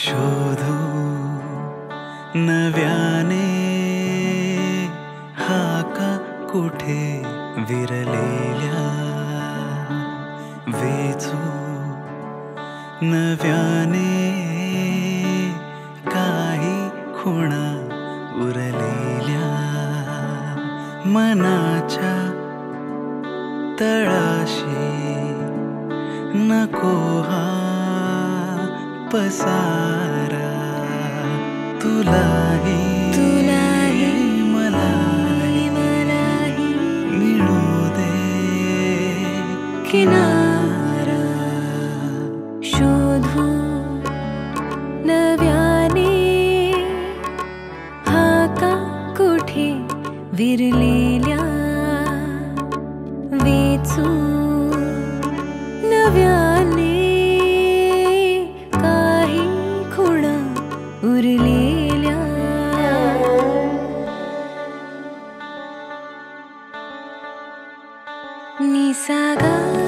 शोधू नव्याने. हा का कुठे विरलेल्या वेचू नव्याने. काही खुणा उरलेल्या मनाच्या तळाशी नको हा पसारा तुलाही तुलाही मलाही मलाही मिळू दे। किनारा निसागा रे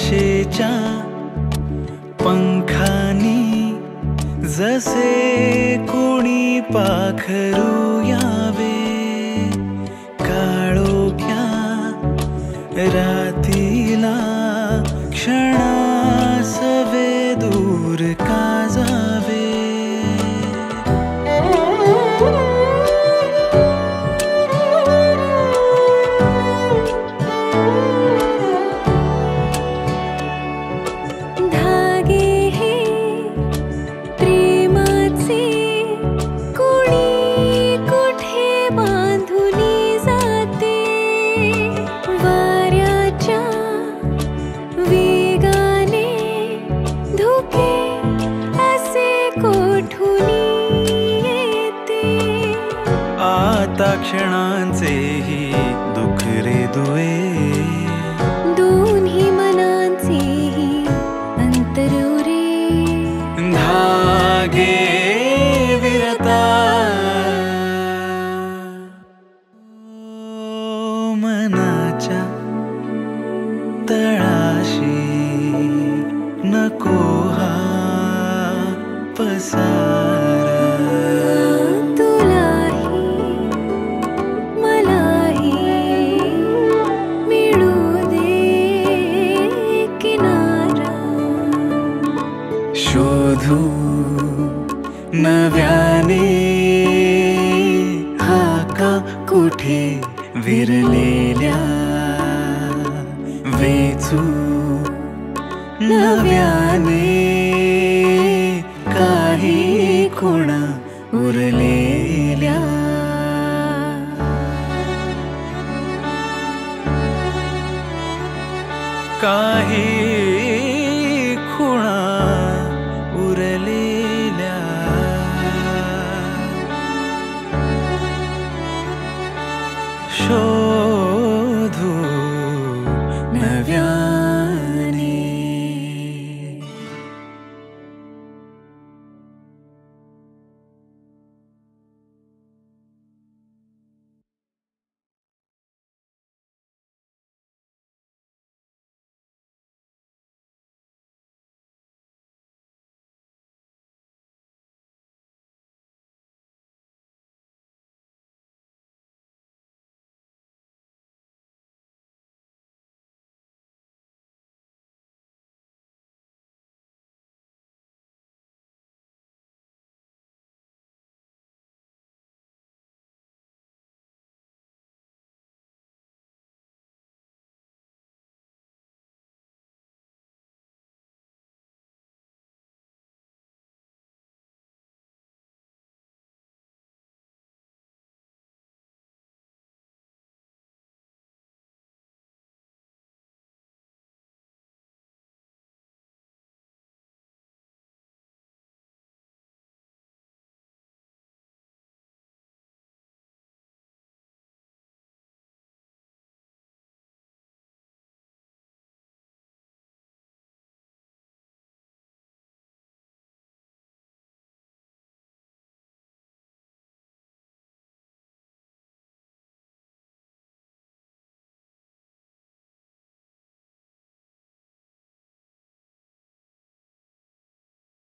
आशेच्या पंखानी जसे कोणी पाखरू यावे क्षणांचेही दुःख रे दुवे. दोन्ही मनांचेही अंतरुरे धागे विरता. ओ मनाच्या तळाशी नको हा पसारा नव्याने। हाका कुठे विरलेल्या वेचू नव्याने? काही खुणा उरलेल्या। काही शोधू नव्या